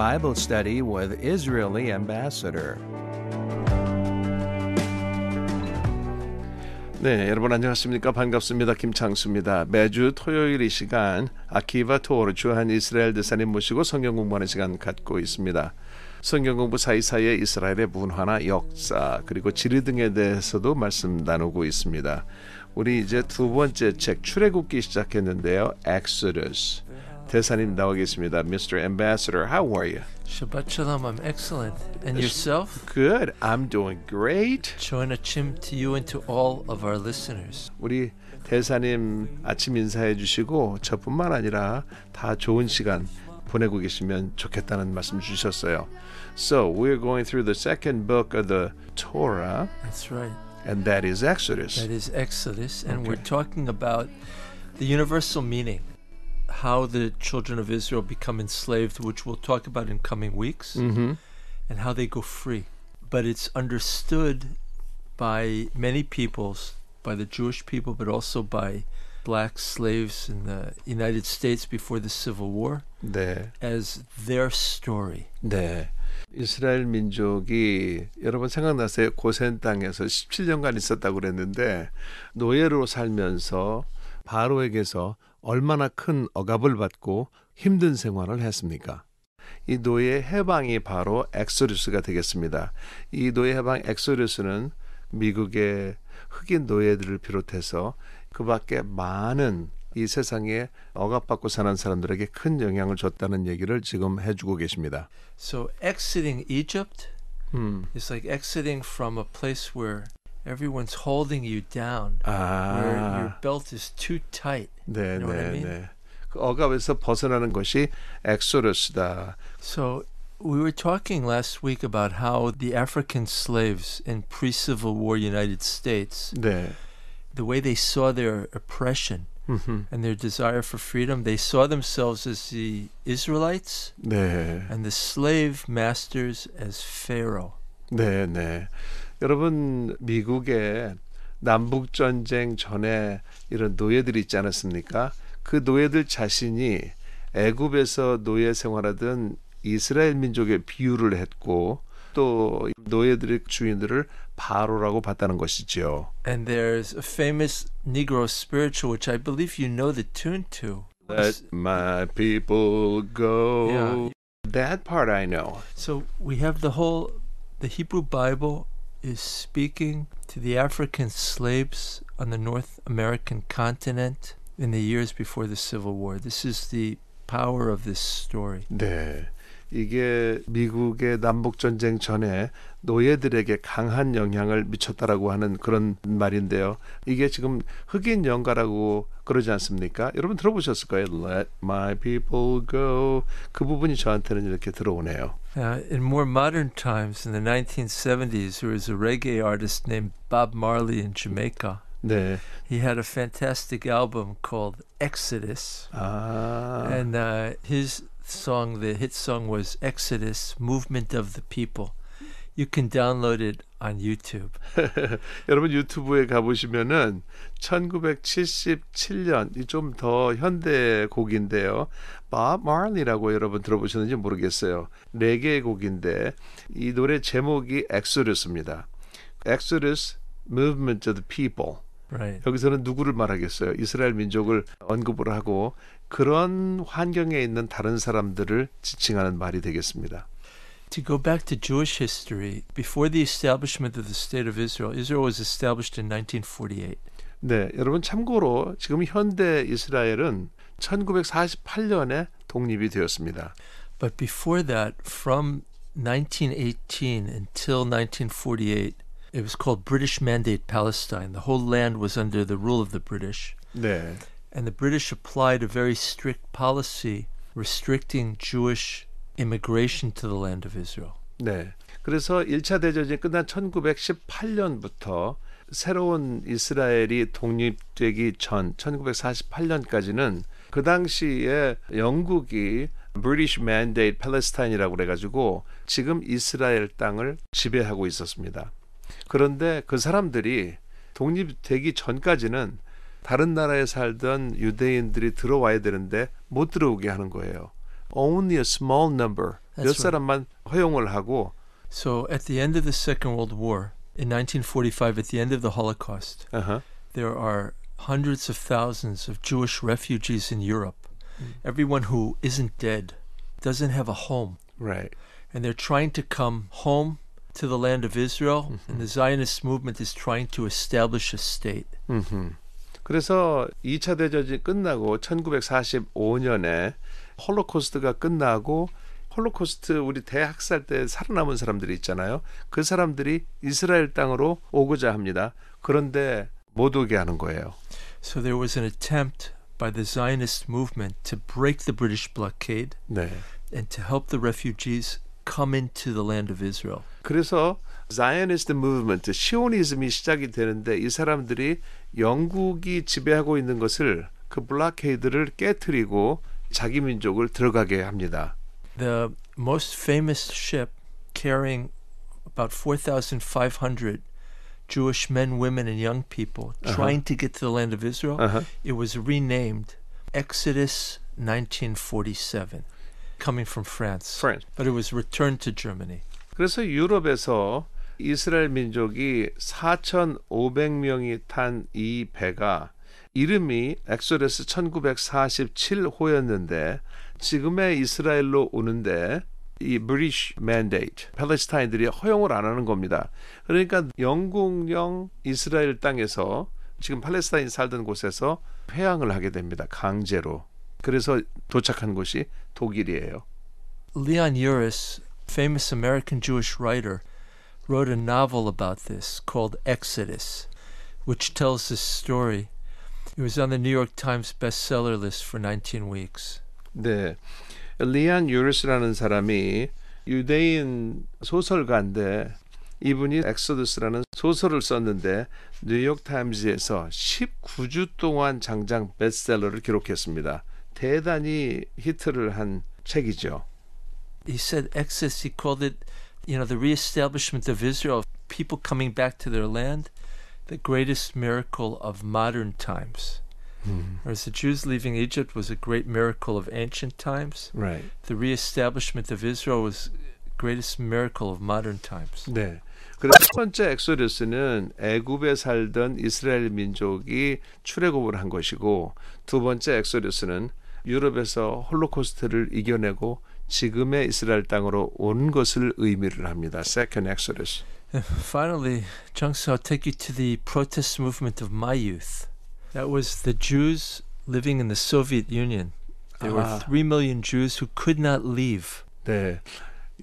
Bible study with Israeli ambassador. 네, 여러분 안녕하십니까? 반갑습니다. 김창수입니다. 매주 토요일 이 시간 아키바 토어를 주한 이스라엘 대사님 모시고 성경 공부하는 시간 갖고 있습니다. 성경 공부 사이사이에 이스라엘의 문화나 역사 그리고 지리 등에 대해서도 말씀 나누고 있습니다. 우리 이제 두 번째 책 출애굽기 시작했는데요. Exodus. 대사님 나와 계십니다. Mr. Ambassador, how are you? Shabbat Shalom, I'm excellent. And yourself? Good. I'm doing great. Showing a chim to you and to all of our listeners. 우리 대사님 아침 인사해 주시고 저뿐만 아니라 다 좋은 시간 보내고 계시면 좋겠다는 말씀 주셨어요. So we're going through the second book of the Torah, That's right. and that is Exodus. That is Exodus. And we're Okay. talking about the universal meaning, how the children of Israel become enslaved, which we'll talk about in coming weeks, hmm and how they go free. But it's understood by many peoples, by the Jewish people, but also by black slaves in the United States before the Civil War, 네, as their story. 네. 이스라엘 민족이 여러분 생각나세요? 고센 땅에서 17년간 있었다고 그랬는데 노예로 살면서 바로에게서 얼마나 큰 억압을 받고 힘든 생활을 했습니까? 이 노예 해방이 바로 Exodus가 되겠습니다. 이 노예 해방 Exodus는 미국의 흑인 노예들을 비롯해서 그 밖에 많은 이 세상에 억압받고 사는 사람들에게 큰 영향을 줬다는 얘기를 지금 해주고 계십니다. So exiting Egypt 음. is like exiting from a place where everyone's holding you down, where your 아, belt is too tight. 네, You know what I 네, mean? 네. 그 억압에서 벗어나는 것이 엑소루스다. So we were talking last week about how the African slaves in pre-Civil War United States, 네. the way they saw their oppression 음흠. and their desire for freedom, they saw themselves as the Israelites 네. and the slave masters as Pharaoh. 네, 네. 여러분 미국에 남북 전쟁 전에 이런 노예들이 있지 않았습니까? 그 노예들 자신이 애굽에서 노예 생활하던 이스라엘 민족의 비유를 했고 또 노예들의 주인들을 바로라고 봤다는 것이죠. And there's a famous Negro spiritual, which I believe you know the tune to. Let my people go. Yeah. That part I know. So we have the whole, the Hebrew Bible is speaking to the African slaves on the North American continent in the years before the Civil War. This is the power of this story. 네. 이게 미국의 남북 전쟁 전에 노예들에게 강한 영향을 미쳤다라고 하는 그런 말인데요. 이게 지금 흑인 연가라고 그러지 않습니까? 여러분 들어보셨을 거예요. Let my people go. 그 부분이 저한테는 이렇게 들어오네요. Uh, in more modern times, in the 1970s, there was a reggae artist named Bob Marley in Jamaica. 네. He had a fantastic album called Exodus. 아. And uh, his song, the hit song was Exodus, Movement of the People. You can download it on YouTube. 여러분 유튜브에 가보시면은 1977년 이 좀 더 현대 곡인데요. 밥 말리라고 여러분 들어보셨는지 모르겠어요. 레게 곡인데 이 노래 제목이 Exodus입니다. Exodus Movement of the People. Right. 여기서는 누구를 말하겠어요? 이스라엘 민족을 언급을 하고 그런 환경에 있는 다른 사람들을 지칭하는 말이 되겠습니다. To go back to Jewish history, before the establishment of the State of Israel, Israel was established in 1948. 네, 여러분 참고로 지금 현대 이스라엘은 1948년에 독립이 되었습니다. But before that, from 1918 until 1948, it was called British Mandate Palestine. The whole land was under the rule of the British. 네, And the British applied a very strict policy restricting Jewish immigration to the land of Israel. 네. 그래서 1차 대전이 끝난 1918년부터 새로운 이스라엘이 독립되기 전 1948년까지는 그 당시에 영국이 British Mandate Palestine이라고 그래가지고 지금 이스라엘 땅을 지배하고 있었습니다. 그런데 그 사람들이 독립되기 전까지는 다른 나라에 살던 유대인들이 들어와야 되는데 못 들어오게 하는 거예요. Only a small number 몇 That's right. 사람만 허용을 하고 So at the end of the Second World War, in 1945, at the end of the Holocaust, 어허, there are hundreds of thousands of Jewish refugees in Europe. Everyone who isn't dead doesn't have a home. right. And they're trying to come home to the land of Israel, and the Zionist movement is trying to establish a state. 음흠. 그래서 2차 대전이 끝나고 1945년에 홀로코스트가 끝나고 홀로코스트 우리 대학살 때 살아남은 사람들이 있잖아요. 그 사람들이 이스라엘 땅으로 오고자 합니다. 그런데 못 오게 하는 거예요. So there was an attempt by the Zionist movement to break the British blockade 네. and to help the refugees come into the land of Israel. 그래서 Zionist movement, 시오니즘이 시작이 되는데 이 사람들이 영국이 지배하고 있는 것을 그 블라케이드를 깨뜨리고 자기 민족을 들어가게 합니다. The most famous ship carrying about 4,500 Jewish men, women, and young people Uh-huh. trying to get to the land of Israel, it was renamed Exodus 1947, coming from France. France. But it was returned to Germany. 그래서 유럽에서 이스라엘 민족이 4,500명이 탄 이 배가 이름이 엑소데스 1947호였는데 지금의 이스라엘로 오는데 이 British Mandate Palestine들이 허용을 안 하는 겁니다. 그러니까 영국령 이스라엘 땅에서 지금 팔레스타인 살던 곳에서 회항을 하게 됩니다. 강제로. 그래서 도착한 곳이 독일이에요. Leon Uris, famous American Jewish writer, wrote a novel about this called Exodus, which tells this story. It was on the New York Times bestseller list for 19 weeks. 네. 리안 유리스라는 사람이 유대인 소설가인데 이분이 엑소더스라는 소설을 썼는데 뉴욕 타임즈에서 19주 동안 장장 베스트셀러를 기록했습니다. 대단히 히트를 한 책이죠. He said Exodus, he called it, you know, the reestablishment of Israel, people coming back to their land, The greatest miracle of modern times. Whereas the Jews leaving Egypt was a great miracle of ancient times, Right. the reestablishment of Israel was greatest miracle of modern times. 네. 그래서 첫 번째 엑소더스는 애굽에 살던 이스라엘 민족이 출애굽을 한 것이고 두 번째 엑소더스는 유럽에서 홀로코스트를 이겨내고 지금의 이스라엘 땅으로 온 것을 의미를 합니다. Second Exodus. And finally, Jungsu, I'll take you to the protest movement of my youth. That was the Jews living in the Soviet Union. There were Ah. three million Jews who could not leave. 네.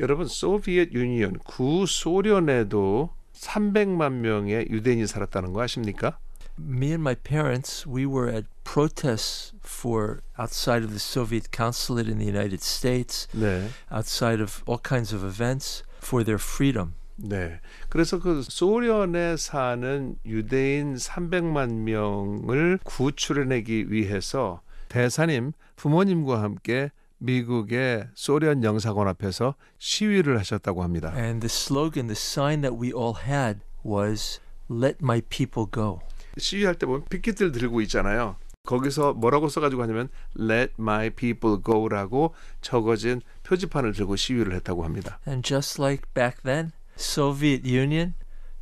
여러분 소비에트 유니언 구소련에도 300만 명의 유대인이 살았다는 거 아십니까? Me and my parents, we were at protests for outside of the Soviet consulate in the United States, 네. outside of all kinds of events for their freedom. 네. 그래서 그 소련에 사는 유대인 300만 명을 구출해내기 위해서 대사님 부모님과 함께 미국의 소련 영사관 앞에서 시위를 하셨다고 합니다. And the slogan, the sign that we all had was, Let my people go. 시위할 때 보면 피켓을 들고 있잖아요. 거기서 뭐라고 써가지고 하냐면 Let my people go라고 적어진 표지판을 들고 시위를 했다고 합니다. And just like back then, Soviet Union,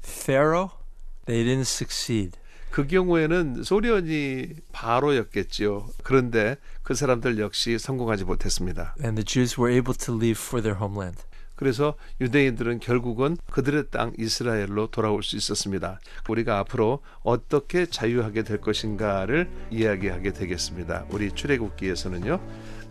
Pharaoh, they didn't succeed. 그 경우에는 소련이 바로였겠지요. 그런데 그 사람들 역시 성공하지 못했습니다. And the Jews were able to leave for their homeland. 그래서 유대인들은 결국은 그들의 땅 이스라엘로 돌아올 수 있었습니다. 우리가 앞으로 어떻게 자유하게 될 것인가를 이야기하게 되겠습니다. 우리 출애굽기에서는요.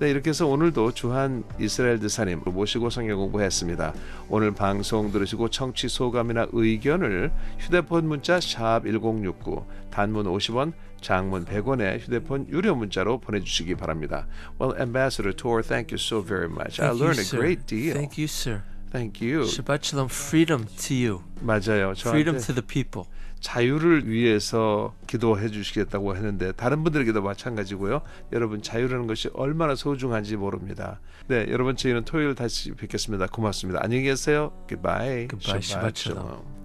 네, 이렇게 해서 오늘도 주한 이스라엘 드사님 모시고 성경 공부했습니다. 오늘 방송 들으시고 청취 소감이나 의견을 휴대폰 문자 샵1069 단문 50원 장문 100원의 휴대폰 유료 문자로 보내주시기 바랍니다. Well, Ambassador Tor, thank you so very much. I Thank you, learned a sir. great deal. Thank you, sir. Thank you. Shabbat shalom. Freedom to you. 맞아요. Freedom 저한테 to the people. 자유를 위해서 기도해 주시겠다고 했는데 다른 분들에게도 마찬가지고요. 여러분 자유라는 것이 얼마나 소중한지 모릅니다. 네, 여러분 저희는 토요일 다시 뵙겠습니다. 고맙습니다. 안녕히 계세요. Goodbye. Goodbye. Shabbat shalom.